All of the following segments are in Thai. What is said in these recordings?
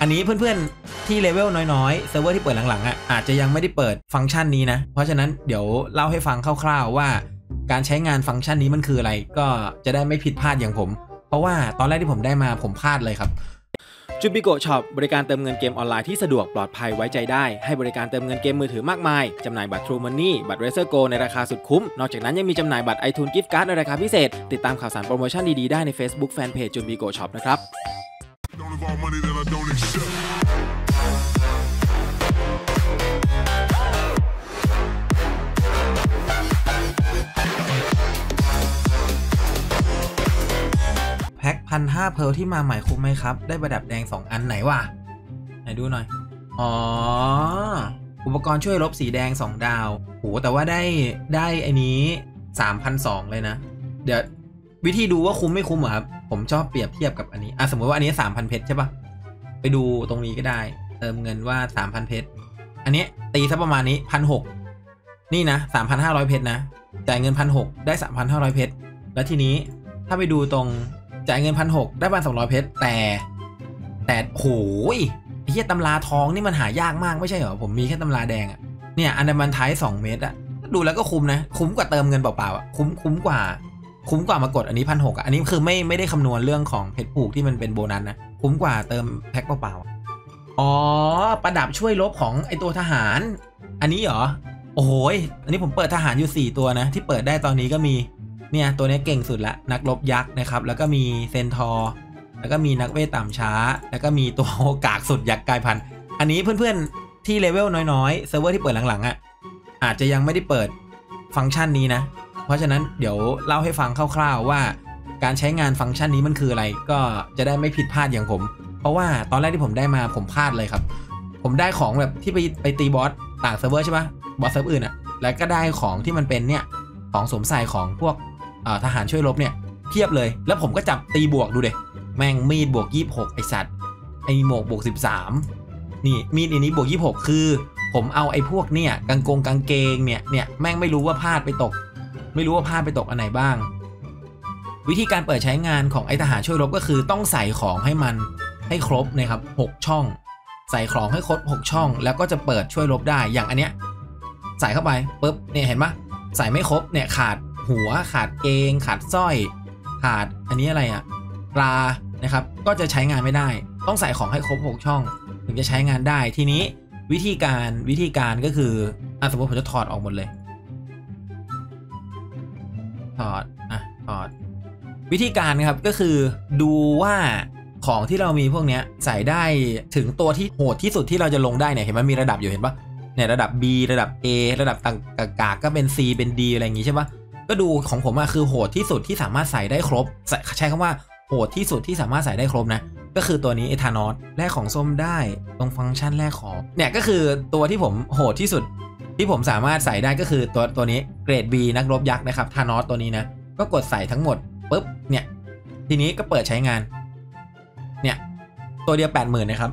อันนี้เพื่อนๆที่เลเวลน้อยๆเซิร์ฟเวอร์ที่เปิดหลังๆอะอาจจะยังไม่ได้เปิดฟังก์ชันนี้นะ เพราะฉะนั้นเดี๋ยวเล่าให้ฟังคร่าว ๆ ว่าการใช้งานฟังก์ชันนี้มันคืออะไร ก็จะได้ไม่ผิดพลาดอย่างผม เพราะว่าตอนแรกที่ผมได้มาผมพลาดเลยครับจูบิโกช็อปบริการเติมเงินเกมออนไลน์ที่สะดวกปลอดภัยไว้ใจได้ ให้บริการเติมเงินเกมมือถือมากมาย จำหน่ายบัตร True Money บัตร Razer Gold ในราคาสุดคุ้ม นอกจากนั้นยังมีจำหน่ายบัตร iTunes Gift Card ในราคาพิเศษ ติดตามข่าวสารโปรโมชั่นดี ๆ ได้ใน Facebook Fanpage จูบิโกช็อปนะครับ พันห้าเพลที่มาใหม่คุ้มไหมครับ ได้ประดับแดง 2 อันไหนวะ ไหนดูหน่อย อ๋อ อุปกรณ์ช่วยลบสีแดง 2 ดาวโหแต่ว่าได้ได้ไอ้นี้3,200เลยนะ เดี๋ยว วิธีดูว่าคุ้มไม่คุ้มเหรอครับ ผมชอบเปรียบเทียบกับอันนี้ อะสมมติว่าอันนี้ 3,000 เพชรใช่ปะไปดูตรงนี้ก็ได้ เติมเงินว่า 3,000 เพชร อันนี้ตีซะประมาณนี้1,600นี่นะ 3,500 เพชรนะ จ่ายเงิน1,600ได้ 3,500 เพชร แล้วทีนี้ถ้าไปดูตรง จ่ายเงิน1,600ได้พันสองร้อยเพชรแต่ แต่โหยเหี้ยตำราทองนี่มันหายากมากไม่ใช่เหรอผมมีแค่ตำราแดงอะเนี่ยอันดับมันท้าย2เมตรอะดูแล้วก็คุ้มนะ คุ้มกว่าเติมเงินเปล่าๆอะคุ้มคุ้มกว่า คุ้มกว่ามากดอันนี้พันหกอันนี้คือไม่ไม่ได้คำนวณเรื่องของเพชรผูกที่มันเป็นโบนัสนะคุ้มกว่าเติมแพ็คเปล่าๆอะอ๋อประดับช่วยลบของไอตัวทหาร อันนี้เหรอโอ้โหอันนี้ผมเปิดทหารอยู่ 4 ตัวนะ ที่เปิดได้ตอนนี้ก็มี เนี่ยตัวนี้เก่งสุดละนักรบยักษ์นะครับ แล้วก็มีเซนทอร์แล้วก็มีนักเวทต่ำช้า แล้วก็มีตัวกากสุดยักษ์กายพันธุ์อันนี้เพื่อนๆที่เลเวลน้อยๆเซิร์ฟเวอร์ที่เปิดหลังๆอะอาจจะยังไม่ได้เปิดฟังก์ชันนี้นะ เพราะฉะนั้นเดี๋ยวเล่าให้ฟังคร่าวๆว่า การใช้งานฟังก์ชันนี้มันคืออะไร ก็จะได้ไม่ผิดพลาดอย่างผม เพราะว่าตอนแรกที่ผมได้มาผมพลาดเลยครับ ผมได้ของแบบที่ไปไปตีบอสต่างเซิร์ฟเวอร์ใช่ปะบอสเซิร์ฟอื่นอะแล้วก็ได้ของที่มันเป็นเนี่ยของสวมใส่ของพวก ทหารช่วยรบเนี่ยเทียบเลย แล้วผมก็จับตีบวกดูเด็แม่งมีดบวก 26 ไอสัตว์ ไอหมวกบวก 13 นี่มีดอันนี้บวก 26 คือ ผมเอาไอพวกเนี่ยกางกงกางเกงเนี่ยเนี่ยแม่งไม่รู้ว่าพลาดไปตก ไม่รู้ว่าพลาดไปตกอันไหนบ้าง วิธีการเปิดใช้งานของไอทหารช่วยรบก็คือต้องใส่ของให้มันให้ครบนะครับ 6 ช่อง ใส่ของให้ครบ 6 ช่อง แล้วก็จะเปิดช่วยรบได้อย่างอันเนี้ยใส่เข้าไปปุ๊บเนี่ยเห็นปะใส่ไม่ครบเนี่ยขาด หัวขาดเกง ขาดสร้อย ขาดอันนี้อะไรอะปลานะครับ ก็จะใช้งานไม่ได้ ต้องใส่ของให้ครบ 6 ช่อง ถึงจะใช้งานได้ทีนี้วิธีการวิธีการก็คืออะสมมติผมจะถอดออกหมดเลย ถอดอะถอด วิธีการครับก็คือดูว่าของที่เรามีพวกเนี้ยใส่ได้ถึงตัวที่โหดที่สุดที่เราจะลงได้เนี่ยเห็นมันมีระดับอยู่เห็นปะเนี่ยระดับ B ระดับ A ระดับต่างกากก็เป็น C เป็น D อะไรอย่างงี้ใช่ปะ ก็ดูของผมอะคือโหดที่สุดที่สามารถใส่ได้ครบ ใช้คำว่าโหดที่สุดที่สามารถใส่ได้ครบนะ ก็คือตัวนี้เอทานอสแลกของส้มได้ตรงฟังก์ชันแลกของ เนี่ยก็คือตัวที่ผมโหดที่สุดที่ผมสามารถใส่ได้ก็คือตัวตัวนี้เกรด B นักรบยักษ์นะครับทานอสตัวนี้นะ ก็กดใส่ทั้งหมดปุ๊บเนี่ย ทีนี้ก็เปิดใช้งาน เนี่ย ตัวเดียว 80,000นะครับ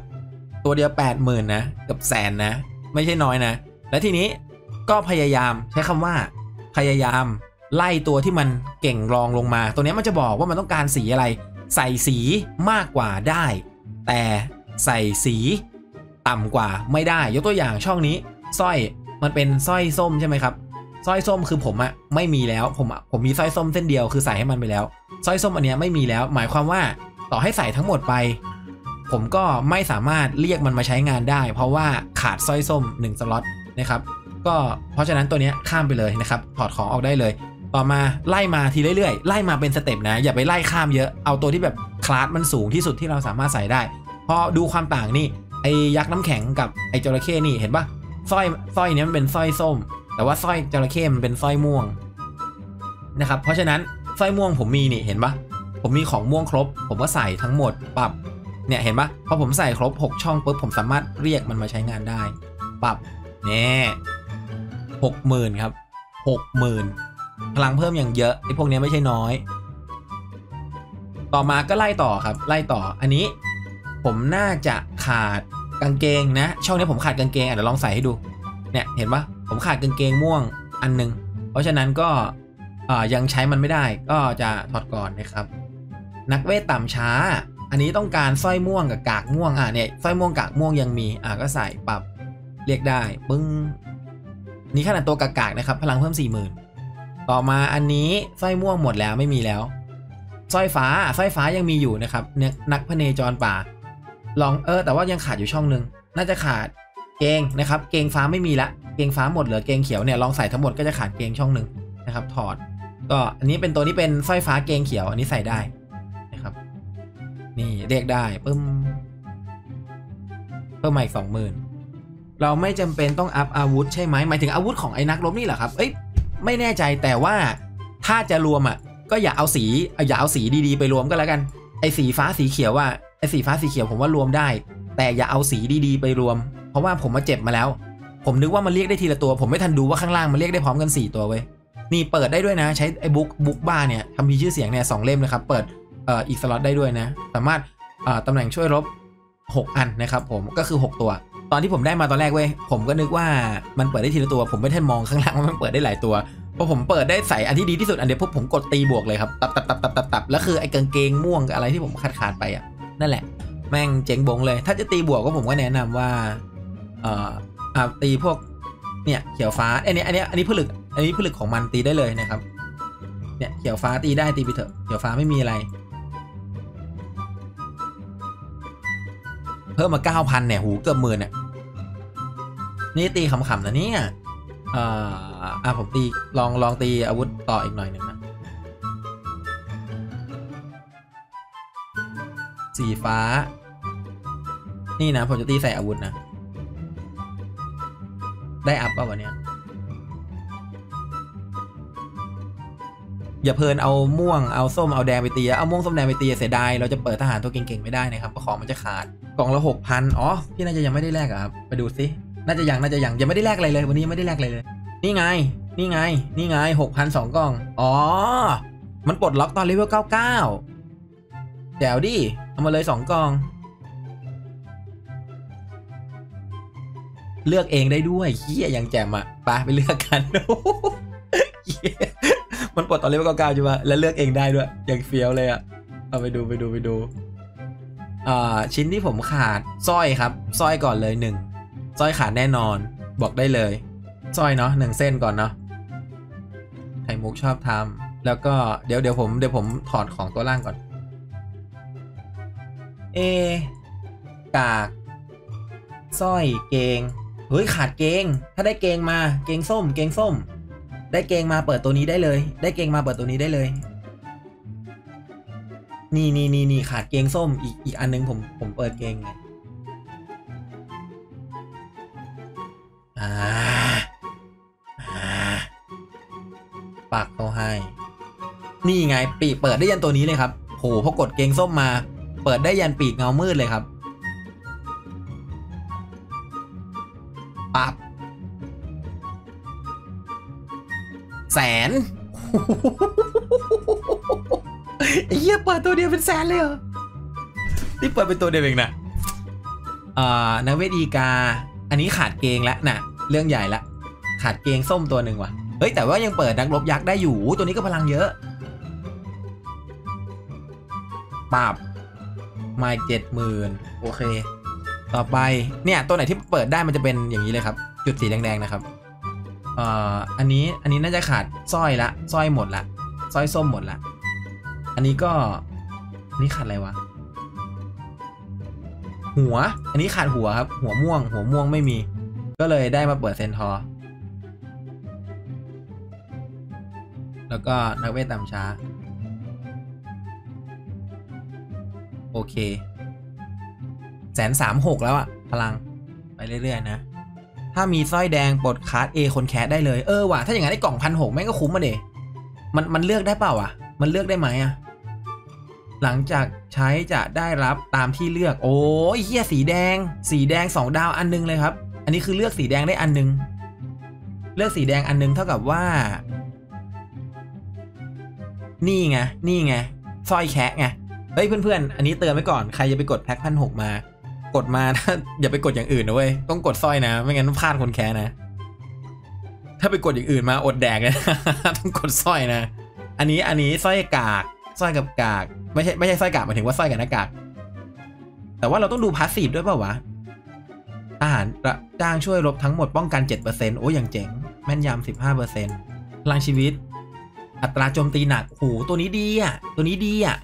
ตัวเดียว 80,000นะเกับแสนนะ ไม่ใช่น้อยนะ และทีนี้ก็พยายามใช้คำว่า พยายาม ไล่ตัวที่มันเก่งรองลงมา ตัวนี้มันจะบอกว่ามันต้องการสีอะไร ใส่สีมากกว่าได้ แต่ใส่สีต่ำกว่าไม่ได้ ยกตัวอย่างช่องนี้สร้อยมันเป็นสร้อยส้มใช่ไหมครับสร้อยส้มคือผมอะไม่มีแล้วผมผมมีสร้อยส้มเส้นเดียวคือใส่ให้มันไปแล้วสร้อยส้มอันเนี้ยไม่มีแล้ว หมายความว่าต่อให้ใส่ทั้งหมดไป ผมก็ไม่สามารถเรียกมันมาใช้งานได้ เพราะว่าขาดสร้อยส้ม1สล็อตนะครับก็เพราะฉะนั้นตัวเนี้ยข้ามไปเลยนะครับถอดของออกได้เลย ต่อมาไล่มาทีเรื่อยๆ ไล่มาเป็นสเต็ปนะ อย่าไปไล่ข้ามเยอะ เอาตัวที่แบบคลาสมันสูงที่สุดที่เราสามารถใส่ได้ พอดูความต่างนี่ ไอ้ยักษ์น้ำแข็งกับไอ้จระเข้นี่เห็นปะสร้อยสร้อยนี้มันเป็นสร้อยส้ม แต่ว่าสร้อยจระเข้มันเป็นสร้อยม่วงนะครับ เพราะฉะนั้นสร้อยม่วงผมมีนี่เห็นปะผมมีของม่วงครบ ผมก็ใส่ทั้งหมดปรับ เนี่ยเห็นปะพอผมใส่ครบ 6 ช่องปุ๊บผมสามารถเรียกมันมาใช้งานได้ ปรับแน่หกหมื่นครับหกหมื่น พลังเพิ่มอย่างเยอะไอ้พวกนี้ไม่ใช่น้อย ต่อมาก็ไล่ต่อครับ ไล่ต่ออันนี้ ผมน่าจะขาดกางเกงนะ ช่องนี้ผมขาดกางเกงอะเดี๋ยวลองใส่ให้ดูเนี่ยเห็นปะผมขาดกางเกงม่วงอันหนึง เพราะฉะนั้นก็เออยังใช้มันไม่ได้ก็จะถอดก่อนนะครับ นักเวทต่ำช้า อันนี้ต้องการสร้อยม่วงกับกากม่วงอะเนี่ยสร้อยม่วงกากม่วงยังมีอะก็ใส่ปรับเรียกได้ปึ้งนี่ขนาดตัวกากๆนะครับ พลังเพิ่ม 40,000 ต่อมาอันนี้สร้อยม่วงหมดแล้วไม่มีแล้วสร้อยฟ้าสร้อยฟ้ายังมีอยู่นะครับนักพเนจรป่า ลองเออแต่ว่ายังขาดอยู่ช่องหนึ่งน่าจะขาดเกงนะครับ เกงฟ้าไม่มีละ เกงฟ้าหมดเหลือเกงเขียวเนี่ยลองใส่ทั้งหมดก็จะขาดเกงช่องหนึ่งนะครับ ถอด ก็อันนี้เป็นตัวนี้เป็นสร้อยฟ้าเกงเขียว อันนี้ใส่ได้นะครับ นี่เรียกได้ปึ้มเพิ่มมาอีกสองหมื่นเราไม่จำเป็นต้องอัพอาวุธใช่ไหมหมายถึงอาวุธของไอ้นักรบนี่เหรอครับ เอ้ย ไม่แน่ใจแต่ว่าถ้าจะรวมอะก็อย่าเอาสีอย่าเอาสีดีๆ ไปรวมก็แล้วกันไอ้สีฟ้าสีเขียวว่าไอ้สีฟ้าสีเขียวผมว่ารวมได้ แต่อย่าเอาสีดีๆไปรวม เพราะว่าผมมาเจ็บมาแล้ว ผมนึกว่ามันเรียกได้ทีละตัว ผมไม่ทันดูว่าข้างล่างมันเรียกได้พร้อมกัน 4 ตัวเว้ยนี่เปิดได้ด้วยนะ ใช้ไอ้บุ๊กบุ๊กบ้าเนี่ยทำมีชื่อเสียงเนี่ยสองเล่มนะครับ เปิดเอ่ออีกสล็อตได้ด้วยนะ สามารถเอ่อตำแหน่งช่วยรบ 6 อันนะครับผมก็คือ 6 ตัว ตอนที่ผมได้มาตอนแรกเว้ยผมก็นึกว่ามันเปิดได้ทีละตัว ผมไม่ทันมองข้างล่างว่ามันเปิดได้หลายตัวพอผมเปิดได้ใส่อันที่ดีที่สุดอันเดียวปุ๊บผมกดตีบวกเลยครับตับตับตับตับตับตับแล้วคือไอ้กางเกงม่วงกับอะไรที่ผมขาดขาดไปอะนั่นแหละ แม่งเจ๋งบงเลย ถ้าจะตีบวกก็ผมก็แนะนำว่าเอ่ออาตีพวกเนี่ยเขียวฟ้าอันนี้อันนี้อันนี้ผลึก อันนี้ผลึกของมันตีได้เลยนะครับ เนี่ยเขียวฟ้าตีได้ตีไปเถอะเขียวฟ้าไม่มีอะไรเพิ่มมาเก้าพันเนี่ยหูเกือบหมื่นเนี่ย นี่ตีขำๆนะเนี่ยเอ่ออะผมตีลองลองตีอาวุธต่ออีกหน่อยหนึ่งนะสีฟ้า นี่นะ ผมจะตีใส่อาวุธนะ ได้อัพป่ะวันเนี้ยอย่าเพลินเอาม่วงเอาส้มเอาแดงไปตีเอาม่วงส้มแดงไปตีเสียดายเราจะเปิดทหารตัวเก่งๆไม่ได้นะครับเพราะของมันจะขาดกล่องละหกพันอ๋อพี่น่าจะยังไม่ได้แลกอะครับไปดูสิ น่าจะยังน่าจะยังยังไม่ได้แลกอะไรเลย วันนี้ยังไม่ได้แลกอะไรเลย นี่ไง นี่ไง นี่ไงหกพันสองกล่อง อ๋อ มันปลดล็อกตอนเลเวลเก้าเก้าแจ๋วดิ เอามาเลยสองกล่อง เลือกเองได้ด้วยเฮียยังแจ่มอะไปไปเลือกกันมันปลดตอนเลเวลเก้าๆใช่ปะแล้วเลือกเองได้ด้วยยังเฟี้ยวเลยอะ เอาไปดูไปดูไปดู อ่า ชิ้นที่ผมขาดสร้อยครับสร้อยก่อนเลยหนึ่ง สร้อยขาดแน่นอน บอกได้เลยสร้อยเนาะหนึ่งเส้นก่อนเนาะไข่มุกชอบทำแล้วก็เดี๋ยวเดี๋ยวผมเดี๋ยวผมถอดของตัวล่างก่อน เอกากสร้อยเกงเฮ้ยขาดเกง ถ้าได้เกงมาเกงส้ม เกงส้ม ได้เกงมาเปิดตัวนี้ได้เลย ได้เกงมาเปิดตัวนี้ได้เลย นี่นี่นี่นี่ขาดเกงส้มอีกอีกอันนึงผมผมเปิดเกงไง ปักเขาให้ นี่ไงปีกเปิดได้ยันตัวนี้เลยครับโหพอกดเกงส้มมา เปิดได้ยันปีกเงามืดเลยครับปับแสนไอ้เหี้ยเปิดตัวเดียวเป็นแสนเลยเหรอนี่เปิดเป็นตัวเดียวเองนะอ่านักเวทอีกา อันนี้ขาดเกงแล้วน่ะเรื่องใหญ่ละ ขาดเกงส้มตัวหนึ่งว่ะ เฮ้ยแต่ว่ายังเปิดนักรบยักษ์ได้อยู่ ตัวนี้ก็พลังเยอะปับมาเจ็ดหมื่นโอเค ต่อไปเนี่ยตัวไหนที่เปิดได้มันจะเป็นอย่างนี้เลยครับ จุดสีแดงๆนะครับเอ่ออันนี้อันนี้น่าจะขาดสร้อยละสร้อยหมดละสร้อยส้มหมดละอันนี้ก็อันนี้ขาดอะไรวะหัว อันนี้ขาดหัวครับ หัวม่วง หัวม่วงไม่มี ก็เลยได้มาเปิดเซนทอร์ แล้วก็นักเวทต่ำช้า โอเคแสนสามหกแล้วอะพลังไปเรื่อย ๆ นะ ถ้ามีสร้อยแดงปลดคาร์ด A คนแคสได้เลย เออว่ะถ้าอย่างนั้นไอ้กล่องพันหกแม่งก็คุ้มมาเดมันมันเลือกได้เปล่าอะ มันเลือกได้ไหมอะ หลังจากใช้จะได้รับตามที่เลือก โอ้ยเฮียสีแดง สีแดงสองดาวอันนึงเลยครับ อันนี้คือเลือกสีแดงได้อันนึง เลือกสีแดงอันนึงเท่ากับว่า นี่ไง นี่ไงสร้อยแคะไง เฮ้ยเพื่อนๆ อันนี้เตือนไว้ก่อน ใครจะไปกดแพ็คพันหกมา กดมาอย่าไปกดอย่างอื่นนะเว้ย ต้องกดสร้อยนะ ไม่งั้นพลาดคนแค้นะ ถ้าไปกดอย่างอื่นมาอดแดกเลยต้องกดสร้อยนะ อันนี้ อันนี้สร้อยกาก สร้อยกับกาก ไม่ใช่ ไม่ใช่สร้อยกากหมายถึงว่าสร้อยกับหน้ากาก แต่ว่าเราต้องดู passive ด้วยเปล่าวะทหารรับจ้างช่วยรบทั้งหมดป้องกัน 7%โอ้ยอย่างเจ๋ง แม่นยำ15%พลังชีวิต อัตราโจมตีหนักโหตัวนี้ดีอะ ตัวนี้ดีอะ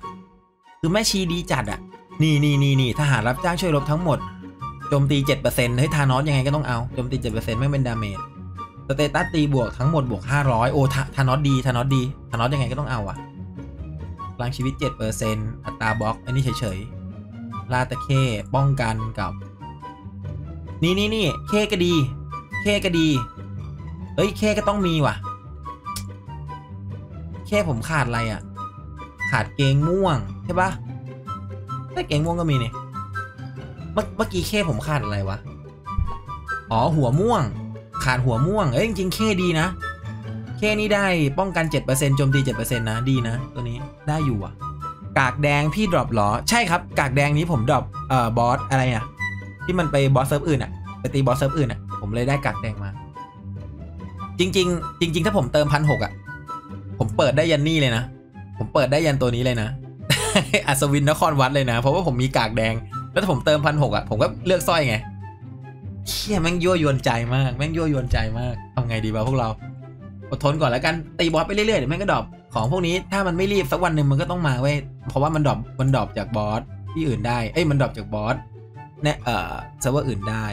คือแม่ชีดีจัดอะ นี่นี่นี่นี่ทหารรับจ้างช่วยรบทั้งหมด โจมตี 7%เฮ้ย ทานอสยังไงก็ต้องเอา โจมตี 7%ไม่เป็น damage status ตีบวกทั้งหมดบวก 500 โอ้ทานอสดี ทานอสดี ทานอสยังไงก็ต้องเอาอะพลังชีวิต 7%อัตราบล็อก อันนี้เฉยๆ ลาตะเข้ป้องกันกับ นี่นี่นี่เคก็ดี เคก็ดี เฮ้ย เคก็ต้องมีว่ะ เคผมขาดอะไรอะ ขาดเกงม่วงใช่ปะแต่เกงม่วงก็มีนี่เมื่อเมื่อกี้เคผมขาดอะไรวะ อ๋อหัวม่วง ขาดหัวม่วง เอ้ยจริงๆเคดีนะเคนี่ได้ป้องกัน 7%โจมตี 7%นะ ดีนะ ตัวนี้ได้อยู่อะ กากแดงพี่ drop หรอ ใช่ครับ กากแดงนี้ผม drop เอ่อบอสอะไรอะที่มันไปบอสเซิร์ฟอื่นอะไปตีบอสเซิร์ฟอื่นอะ ผมเลยได้กากแดงมา จริง ๆ จริง ๆ ถ้าผมเติมพันหกอะ ผมเปิดได้ยันนี่เลยนะ ผมเปิดได้ยันตัวนี้เลยนะ อัศวินนครวัดเลยนะ เพราะว่าผมมีกากแดง แล้วถ้าผมเติมพันหกอะ ผมก็เลือกสร้อยไงเชี่ยแม่งยั่วยวนใจมาก แม่งยั่วยวนใจมากทำไงดีวะพวกเรา อดทนก่อนแล้วกัน ตีบอสไปเรื่อยๆเดี๋ยวแม่งก็ drop ของพวกนี้ถ้ามันไม่รีบสักวันหนึ่งมันก็ต้องมาเว้ย เพราะว่ามัน drop มัน drop จากบอสที่อื่นได้ เอ้ยมัน drop จากบอสเนี่ยเอ่อเซิร์ฟเวอร์อื่นได้